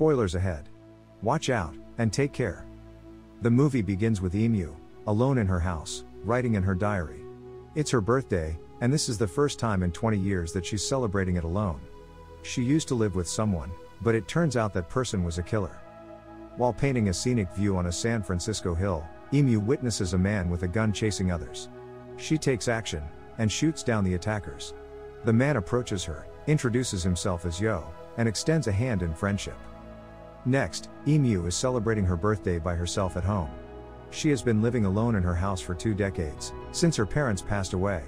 Spoilers ahead. Watch out, and take care. The movie begins with Emu, alone in her house, writing in her diary. It's her birthday, and this is the first time in 20 years that she's celebrating it alone. She used to live with someone, but it turns out that person was a killer. While painting a scenic view on a San Francisco hill, Emu witnesses a man with a gun chasing others. She takes action, and shoots down the attackers. The man approaches her, introduces himself as Yo, and extends a hand in friendship. Next, Emu is celebrating her birthday by herself at home. She has been living alone in her house for two decades, since her parents passed away.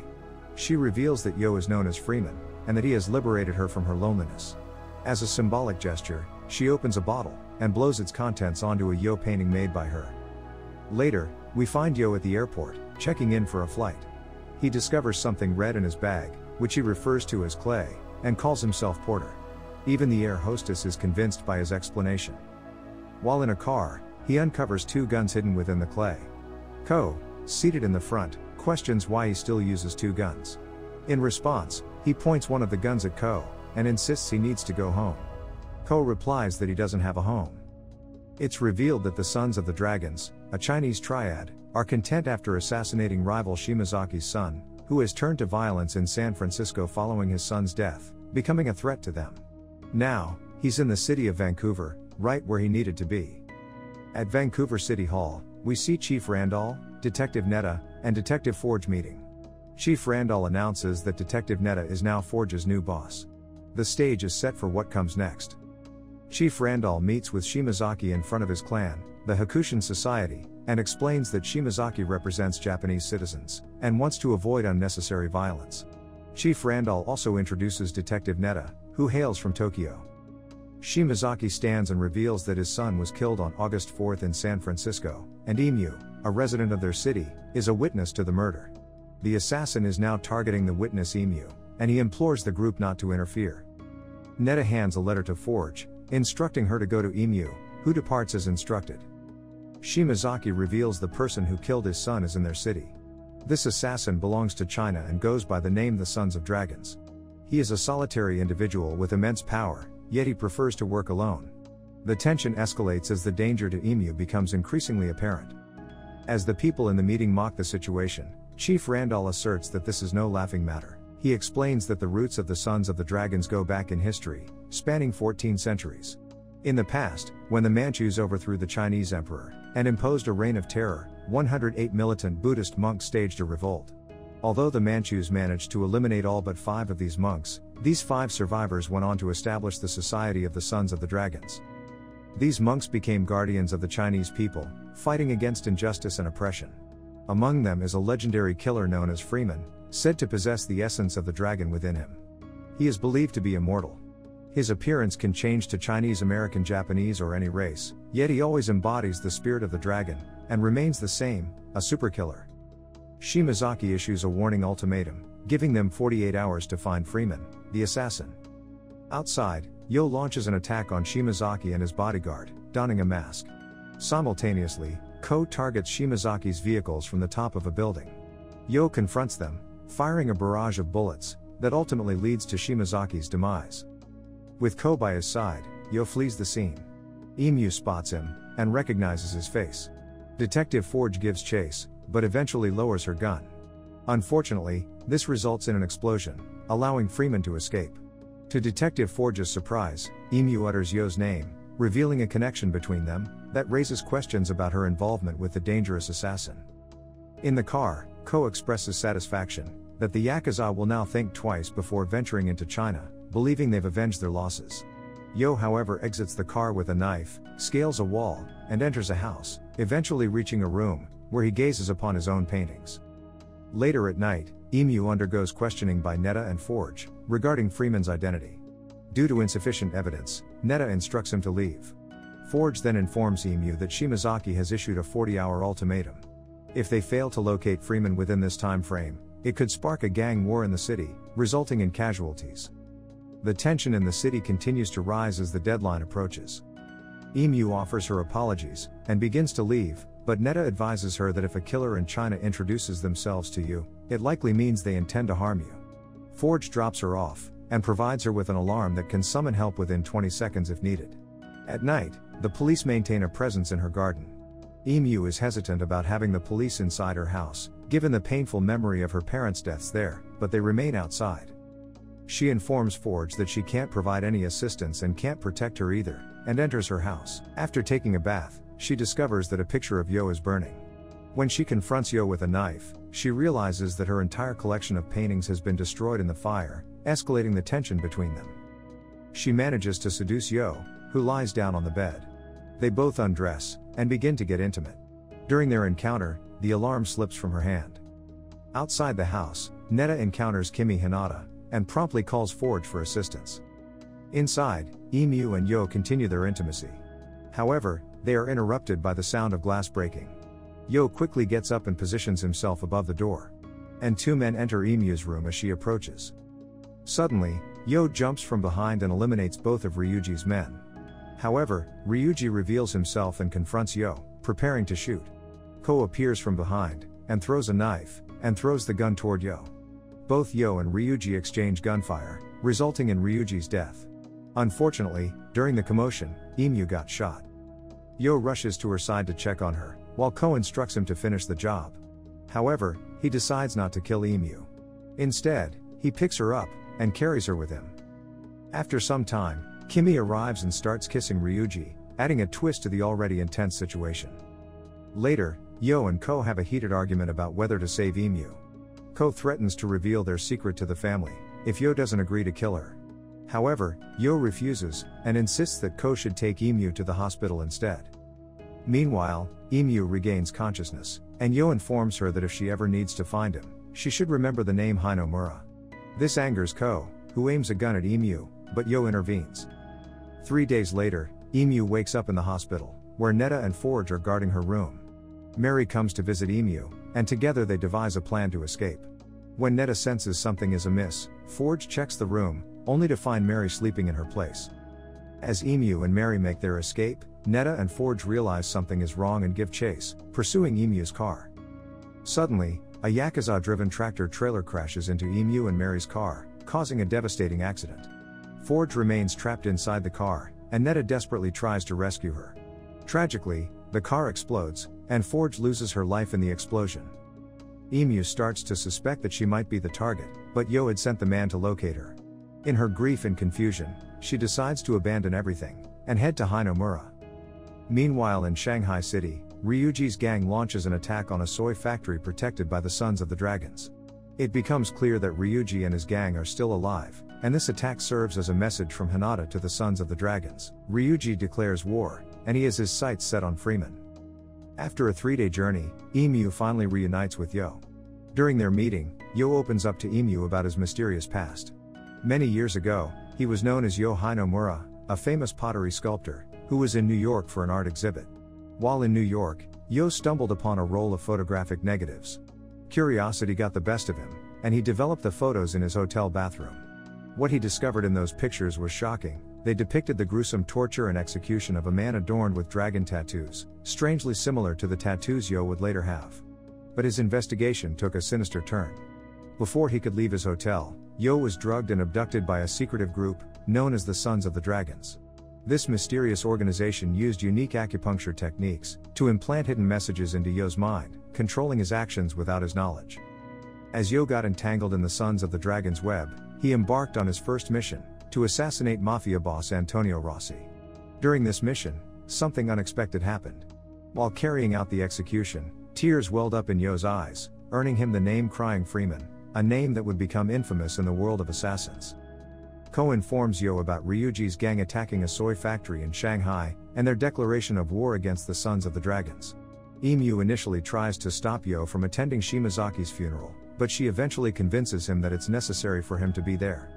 She reveals that Yo is known as Freeman, and that he has liberated her from her loneliness. As a symbolic gesture, she opens a bottle, and blows its contents onto a Yo painting made by her. Later, we find Yo at the airport, checking in for a flight. He discovers something red in his bag, which he refers to as clay, and calls himself Porter. Even the air hostess is convinced by his explanation. While in a car, he uncovers two guns hidden within the clay. Ko, seated in the front, questions why he still uses two guns. In response, he points one of the guns at Ko, and insists he needs to go home. Ko replies that he doesn't have a home. It's revealed that the Sons of the Dragons, a Chinese triad, are content after assassinating rival Shimazaki's son, who has turned to violence in San Francisco following his son's death, becoming a threat to them. Now, he's in the city of Vancouver, right where he needed to be. At Vancouver City Hall, we see Chief Randall, Detective Netta, and Detective Forge meeting. Chief Randall announces that Detective Netta is now Forge's new boss. The stage is set for what comes next. Chief Randall meets with Shimazaki in front of his clan, the Hakushin Society, and explains that Shimazaki represents Japanese citizens, and wants to avoid unnecessary violence. Chief Randall also introduces Detective Netta, who hails from Tokyo. Shimazaki stands and reveals that his son was killed on August 4 in San Francisco, and Emu, a resident of their city, is a witness to the murder. The assassin is now targeting the witness Emu, and he implores the group not to interfere. Netta hands a letter to Forge, instructing her to go to Emu, who departs as instructed. Shimazaki reveals the person who killed his son is in their city. This assassin belongs to China and goes by the name the Sons of Dragons. He is a solitary individual with immense power, yet he prefers to work alone. The tension escalates as the danger to Emu becomes increasingly apparent. As the people in the meeting mock the situation, Chief Randall asserts that this is no laughing matter. He explains that the roots of the Sons of the Dragons go back in history, spanning 14 centuries. In the past, when the Manchus overthrew the Chinese emperor and imposed a reign of terror, 108 militant Buddhist monks staged a revolt. Although the Manchus managed to eliminate all but five of these monks, these five survivors went on to establish the Society of the Sons of the Dragons. These monks became guardians of the Chinese people, fighting against injustice and oppression. Among them is a legendary killer known as Freeman, said to possess the essence of the dragon within him. He is believed to be immortal. His appearance can change to Chinese American Japanese or any race, yet he always embodies the spirit of the dragon, and remains the same, a superkiller. Shimazaki issues a warning ultimatum, giving them 48 hours to find Freeman, the assassin. Outside, Yo launches an attack on Shimazaki and his bodyguard, donning a mask. Simultaneously, Ko targets Shimazaki's vehicles from the top of a building. Yo confronts them, firing a barrage of bullets, that ultimately leads to Shimazaki's demise. With Ko by his side, Yo flees the scene. Emu spots him, and recognizes his face. Detective Forge gives chase, but eventually lowers her gun. Unfortunately, this results in an explosion, allowing Freeman to escape. To Detective Forge's surprise, Emu utters Yo's name, revealing a connection between them, that raises questions about her involvement with the dangerous assassin. In the car, Ko expresses satisfaction that the Yakuza will now think twice before venturing into China, believing they've avenged their losses. Yo, however, exits the car with a knife, scales a wall, and enters a house, eventually reaching a room, where he gazes upon his own paintings. Later at night, Emu undergoes questioning by Netta and Forge, regarding Freeman's identity. Due to insufficient evidence, Netta instructs him to leave. Forge then informs Emu that Shimazaki has issued a 40 hour ultimatum. If they fail to locate Freeman within this time frame, it could spark a gang war in the city, resulting in casualties. The tension in the city continues to rise as the deadline approaches. Emu offers her apologies and begins to leave, but Netta advises her that if a killer in China introduces themselves to you, it likely means they intend to harm you. Forge drops her off and provides her with an alarm that can summon help within 20 seconds if needed. At night, the police maintain a presence in her garden. Emu is hesitant about having the police inside her house, given the painful memory of her parents' deaths there, but they remain outside. She informs Forge that she can't provide any assistance and can't protect her either, and enters her house. After taking a bath, she discovers that a picture of Yo is burning. When she confronts Yo with a knife, she realizes that her entire collection of paintings has been destroyed in the fire, escalating the tension between them. She manages to seduce Yo, who lies down on the bed. They both undress, and begin to get intimate. During their encounter, the alarm slips from her hand. Outside the house, Netta encounters Kimi Hanada, and promptly calls Forge for assistance. Inside, Emu and Yo continue their intimacy. However, they are interrupted by the sound of glass breaking. Yo quickly gets up and positions himself above the door. And two men enter Emu's room as she approaches. Suddenly, Yo jumps from behind and eliminates both of Ryuji's men. However, Ryuji reveals himself and confronts Yo, preparing to shoot. Ko appears from behind, and throws a knife, and throws the gun toward Yo. Both Yo and Ryuji exchange gunfire, resulting in Ryuji's death. Unfortunately, during the commotion, Emu got shot. Yo rushes to her side to check on her, while Ko instructs him to finish the job. However, he decides not to kill Emu. Instead, he picks her up, and carries her with him. After some time, Kimi arrives and starts kissing Ryuji, adding a twist to the already intense situation. Later, Yo and Ko have a heated argument about whether to save Emu. Ko threatens to reveal their secret to the family, if Yo doesn't agree to kill her. However, Yo refuses, and insists that Ko should take Emu to the hospital instead. Meanwhile, Emu regains consciousness, and Yo informs her that if she ever needs to find him, she should remember the name Hinomura. This angers Ko, who aims a gun at Emu, but Yo intervenes. Three days later, Emu wakes up in the hospital, where Netta and Forge are guarding her room. Mary comes to visit Emu, and together they devise a plan to escape. When Netta senses something is amiss, Forge checks the room, only to find Mary sleeping in her place. As Emu and Mary make their escape, Netta and Forge realize something is wrong and give chase, pursuing Emu's car. Suddenly, a Yakuza driven tractor trailer crashes into Emu and Mary's car, causing a devastating accident. Forge remains trapped inside the car, and Netta desperately tries to rescue her. Tragically, the car explodes, and Forge loses her life in the explosion. Emu starts to suspect that she might be the target, but Yo had sent the man to locate her. In her grief and confusion, she decides to abandon everything and head to Hinomura. Meanwhile, in Shanghai City, Ryuji's gang launches an attack on a soy factory protected by the Sons of the Dragons. It becomes clear that Ryuji and his gang are still alive, and this attack serves as a message from Hanada to the Sons of the Dragons. Ryuji declares war, and he has his sights set on Freeman. After a three day journey, Emu finally reunites with Yo. During their meeting, Yo opens up to Emu about his mysterious past. Many years ago, he was known as Yo Hinomura, a famous pottery sculptor, who was in New York for an art exhibit. While in New York, Yo stumbled upon a roll of photographic negatives. Curiosity got the best of him, and he developed the photos in his hotel bathroom. What he discovered in those pictures was shocking. They depicted the gruesome torture and execution of a man adorned with dragon tattoos, strangely similar to the tattoos Yo would later have. But his investigation took a sinister turn. Before he could leave his hotel, Yo was drugged and abducted by a secretive group, known as the Sons of the Dragons. This mysterious organization used unique acupuncture techniques to implant hidden messages into Yo's mind, controlling his actions without his knowledge. As Yo got entangled in the Sons of the Dragon's web, he embarked on his first mission to assassinate mafia boss Antonio Rossi. During this mission, something unexpected happened. While carrying out the execution, tears welled up in Yo's eyes, earning him the name Crying Freeman, a name that would become infamous in the world of assassins. Ko informs Yo about Ryuji's gang attacking a soy factory in Shanghai, and their declaration of war against the Sons of the Dragons. Emu initially tries to stop Yo from attending Shimazaki's funeral, but she eventually convinces him that it's necessary for him to be there.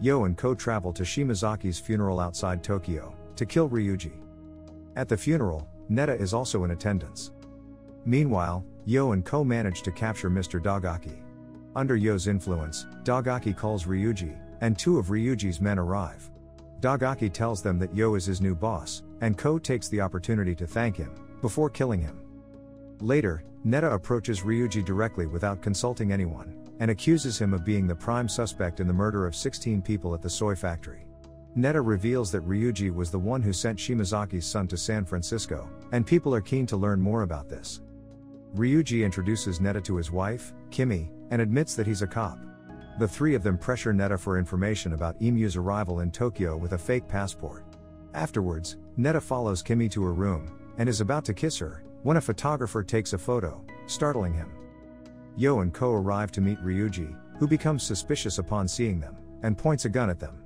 Yo and Ko travel to Shimazaki's funeral outside Tokyo, to kill Ryuji. At the funeral, Netta is also in attendance. Meanwhile, Yo and Ko manage to capture Mr. Dagaki. Under Yo's influence, Dagaki calls Ryuji, and two of Ryuji's men arrive. Dagaki tells them that Yo is his new boss, and Ko takes the opportunity to thank him, before killing him. Later, Netta approaches Ryuji directly without consulting anyone, and accuses him of being the prime suspect in the murder of 16 people at the soy factory. Netta reveals that Ryuji was the one who sent Shimazaki's son to San Francisco, and people are keen to learn more about this. Ryuji introduces Netta to his wife, Kimi, and admits that he's a cop. The three of them pressure Netta for information about Emu's arrival in Tokyo with a fake passport. Afterwards, Netta follows Kimi to her room, and is about to kiss her, when a photographer takes a photo, startling him. Yo and Ko arrive to meet Ryuji, who becomes suspicious upon seeing them, and points a gun at them.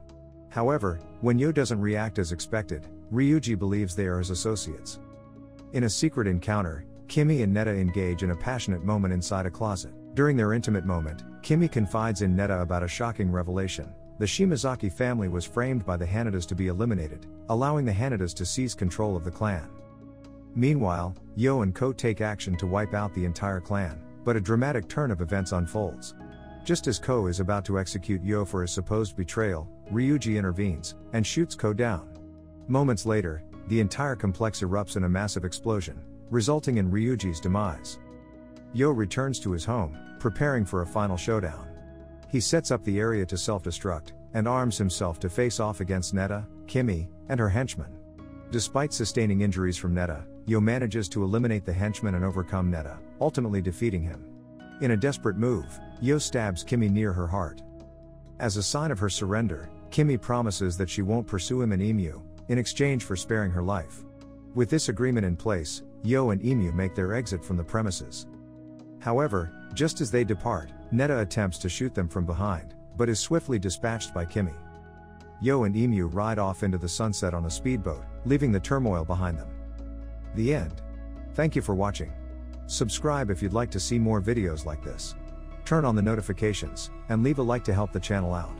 However, when Yo doesn't react as expected, Ryuji believes they are his associates. In a secret encounter, Kimi and Netta engage in a passionate moment inside a closet. During their intimate moment, Kimi confides in Netta about a shocking revelation. The Shimazaki family was framed by the Hanadas to be eliminated, allowing the Hanadas to seize control of the clan. Meanwhile, Yo and Ko take action to wipe out the entire clan, but a dramatic turn of events unfolds. Just as Ko is about to execute Yo for his supposed betrayal, Ryuji intervenes and shoots Ko down. Moments later, the entire complex erupts in a massive explosion, resulting in Ryuji's demise. Yo returns to his home, preparing for a final showdown. He sets up the area to self destruct, and arms himself to face off against Netta, Kimi, and her henchmen. Despite sustaining injuries from Netta, Yo manages to eliminate the henchman and overcome Netta, ultimately defeating him. In a desperate move, Yo stabs Kimi near her heart. As a sign of her surrender, Kimi promises that she won't pursue him and Emu, in exchange for sparing her life. With this agreement in place, Yo and Emu make their exit from the premises. However, just as they depart, Netta attempts to shoot them from behind, but is swiftly dispatched by Kimi. Yo and Emu ride off into the sunset on a speedboat, leaving the turmoil behind them. The end. Thank you for watching. Subscribe if you'd like to see more videos like this. Turn on the notifications, and leave a like to help the channel out.